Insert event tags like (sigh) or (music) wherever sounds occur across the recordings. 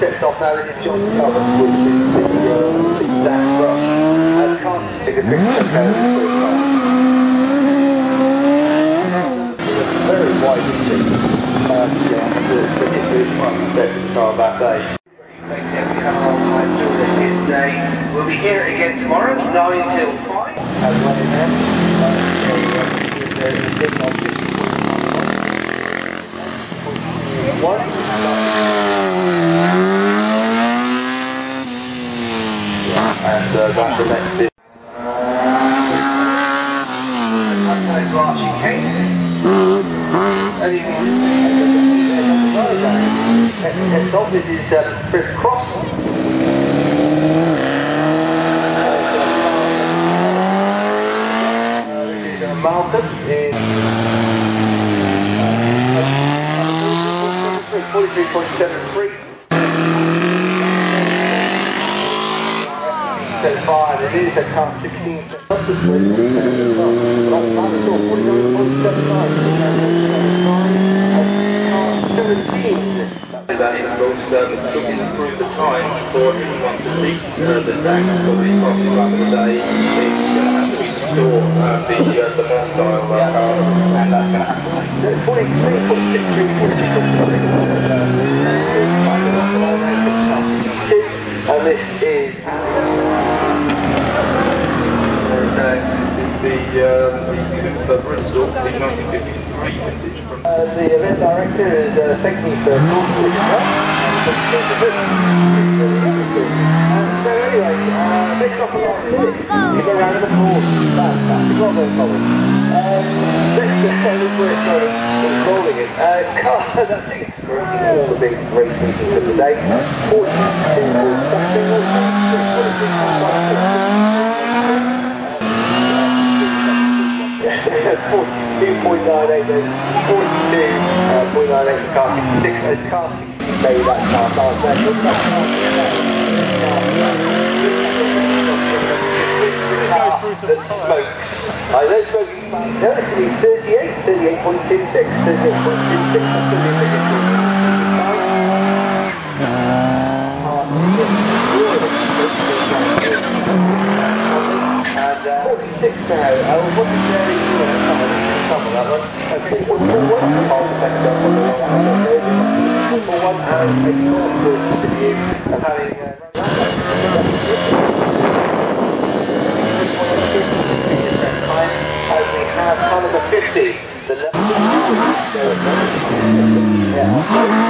sets off now, this is John which is the, uh, Rush. The car take a picture that. Very. Um, the, day. We'll be here again tomorrow, 9 till 5. As well as then. One. And uh, that's the next bit. That's Archie Kane. Next off, this is uh, Cross. Uh, is uh, Malcolm in 43.73. So far, it is a car 16. That involves um, looking through the times for anyone to beat uh, the for the crossing of the day. It's going to have to be the store, uh, the, uh, the hostile uh, car, and that's going to have to be 43, and this is and, uh, the, um, the, the Bristol, the 1953 vintage from uh, the director is uh, thank me for talking with us. So anyway, uh, next off a lot of you go round of applause. That's (laughs) well done, Colin. Um, next, uh, (laughs) look where it's (laughs) going. It's rolling it. Uh, car, that's it. All the big race meetings of the day. 42.98 then, 42.98 car 66, as car 60 made that car last there. Look at that car. That smokes. I know smoking it's to be 38, 38.26, 38.26, that's going to be a And uh, 46 now. Uh, what is there? You know, come on, come on, that take that one. For one and a short good interview of having uh, as we have car number 50. The level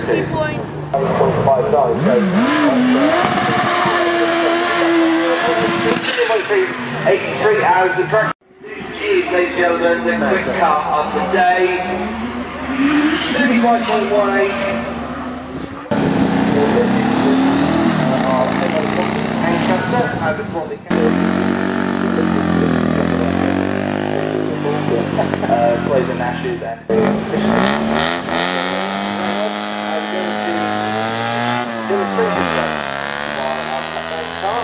Eighty-three Point. hours of track. This is, ladies and gentlemen, the quick cut of the day. 35.18. Uh, and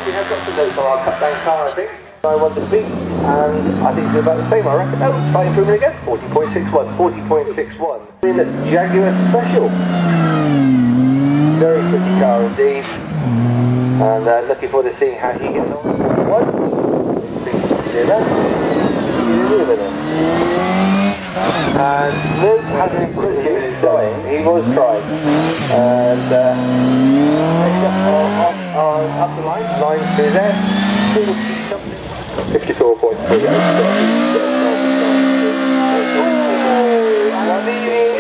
we have got on our cut down car, I think. I want to beat, and I think it's about the same, I reckon. Oh, slight improvement again, 40.61, 40.61. In a Jaguar Special. Very pretty car indeed. And uh, looking forward to seeing how he gets on. One. And Luke hasn't quit he was trying, he was trying. And uh, next up, uh, on, on, up the line, line through there, 54.3. Leaving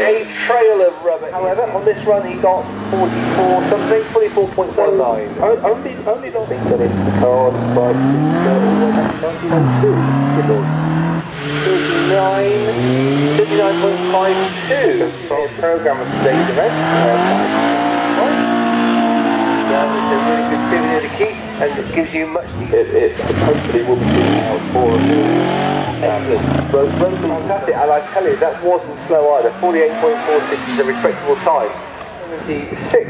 a trail of rubber. However, on this run he got 44 something, 44.19. Only, only not being done in the car by 1992. 39, 39.52 program of today's event. Yeah, it's a really good video to keep and it gives you much it, it hopefully will be hours for. Excellent. Both fantastic and I tell you that wasn't slow either. 48.46 is a respectable time. 76.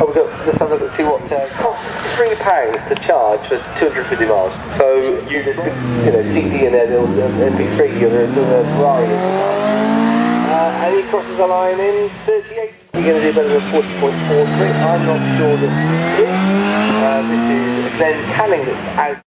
Oh, we've got, let's have a look and see what uh, costs three pounds to charge for 250 miles. So you just you know, CD and then um, MP3 or a, a variety of uh, and he crosses the line in 38. You're going to do better than 40.43. I'm not sure that. Uh, is Glenn Canning that's out.